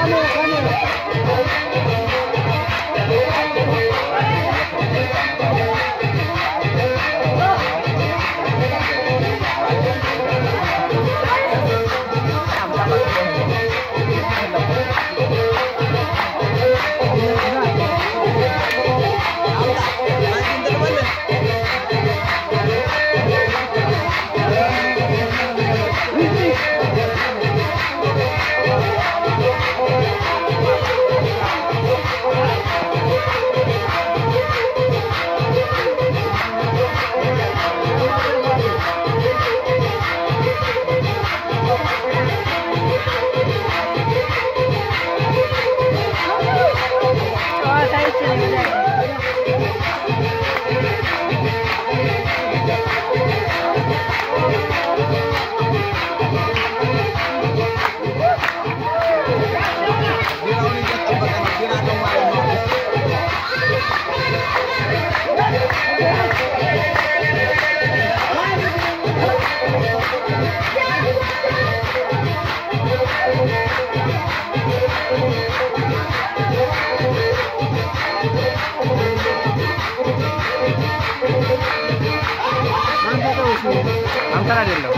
カモカモ Vamos a ganarlo.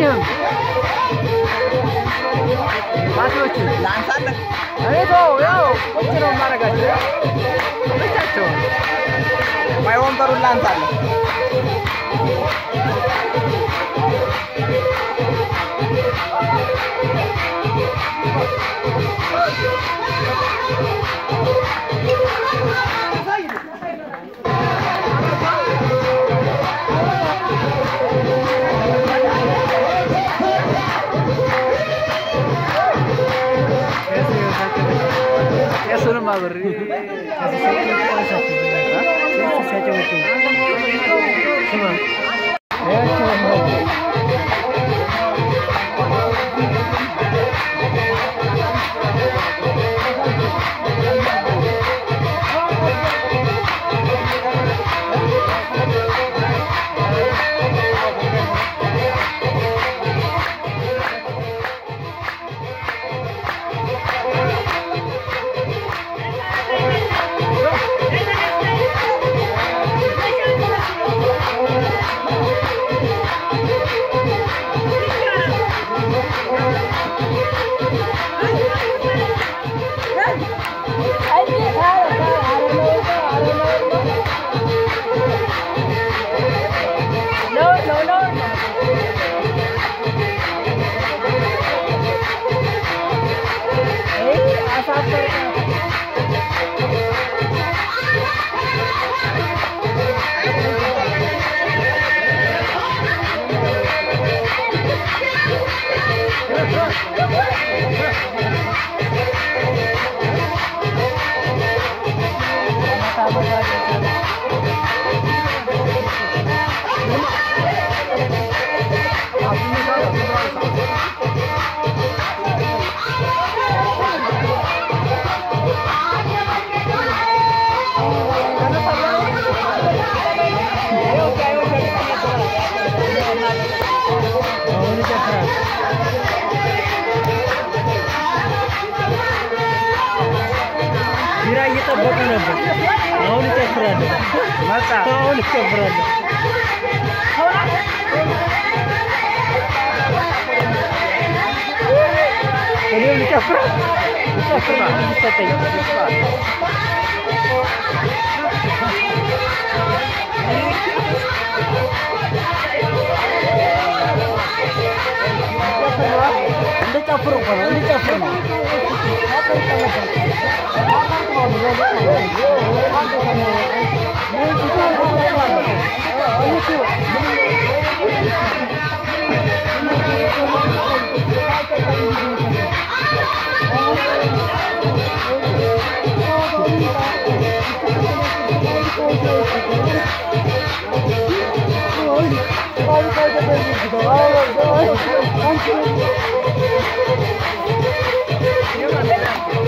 አላገኘህም። ማቴዎችን ላንሳለህ እኔቶ ያው ቁጭ ነው የማደርጋቸው። ብቻቸው ማይ ወንበሩን ላንሳለህ Eso no me aburrí. ¿Ah? Sí, sí, sí, sí, sí. brother. Mata. Só o que brother. Ele é o único brother. O que é tem? Thank you. Anda. Thank you.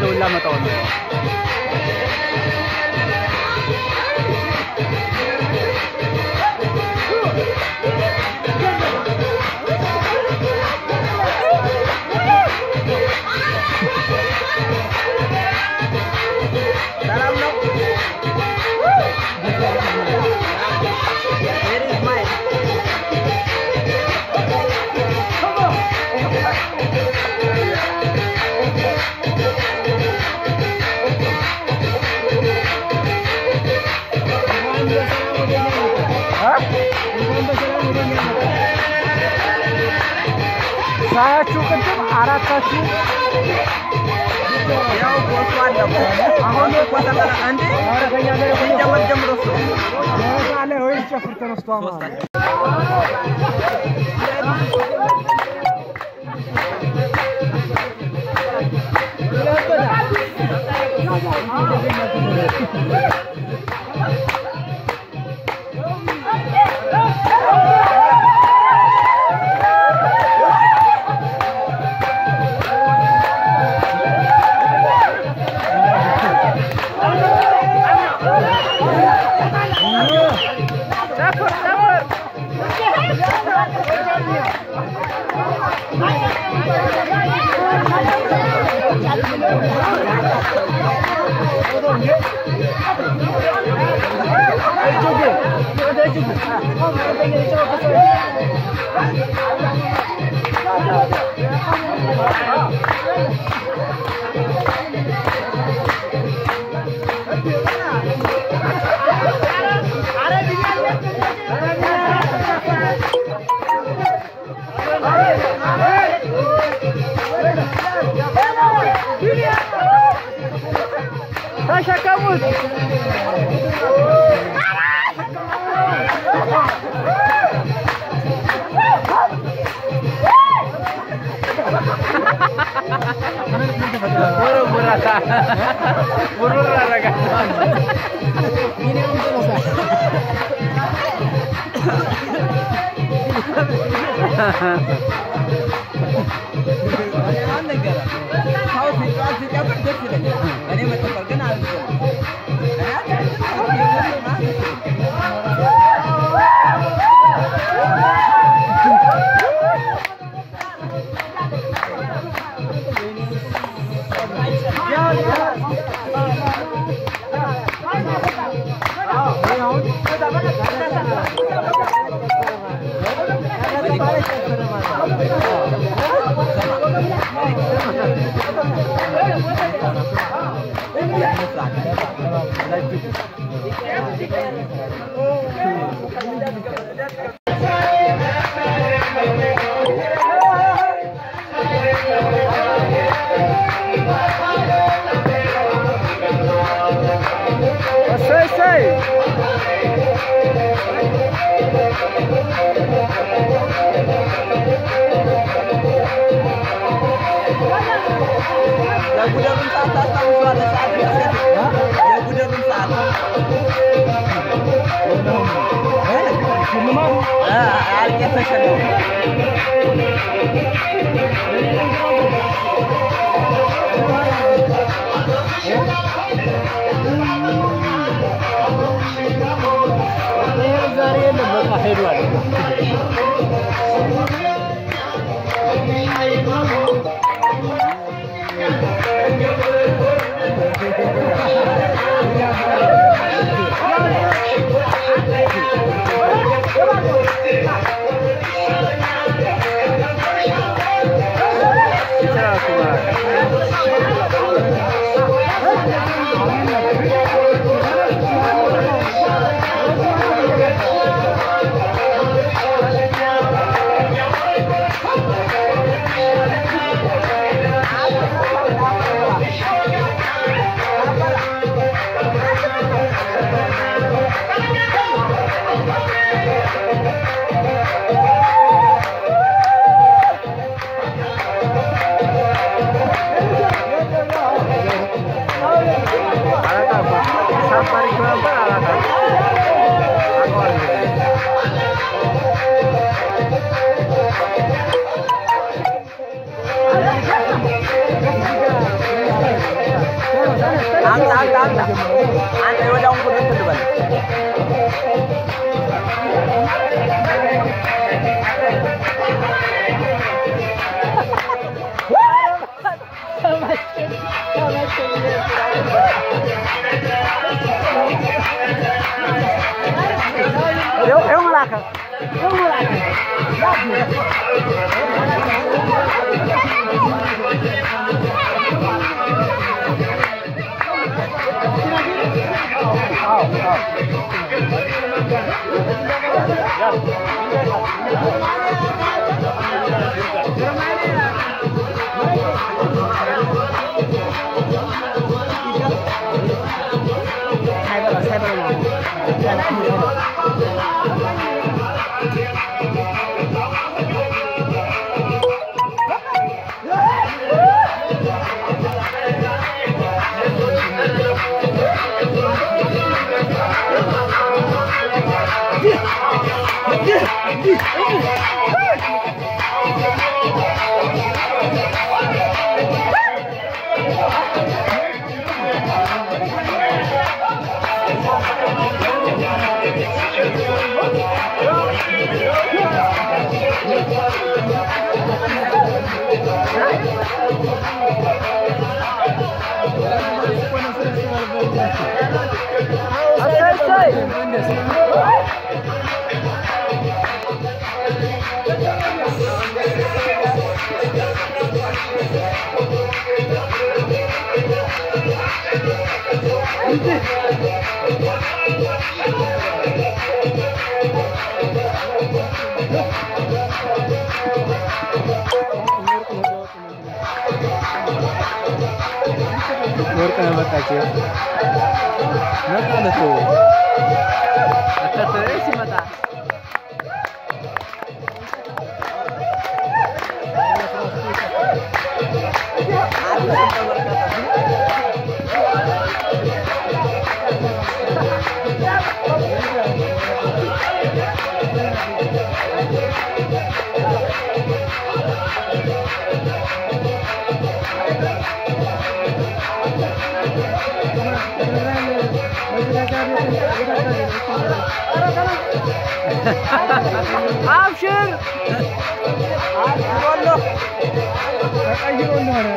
lola mo to. saya cukup tuh arah kasih ya bos wanda aku nih bos antara andi ini jam jam rosso ya kale hoy chafir terus tuh ama Yeah. Vai, Chacamudo! ውርውር አደረጋት። ማን ነገረ? ሰው ሲጫወት ሲጨፍር ደስ ይለኛል። እኔ መጨፈር udah mencatat sama suara saya yang udah mencatat eh semua ah alkitab ዛሬ Thank you. Eu, eu malaca. Eu malaca. You. Ya, Hey! Norka na matacie. Naprawdę tu. ابشر والله اجي والله انا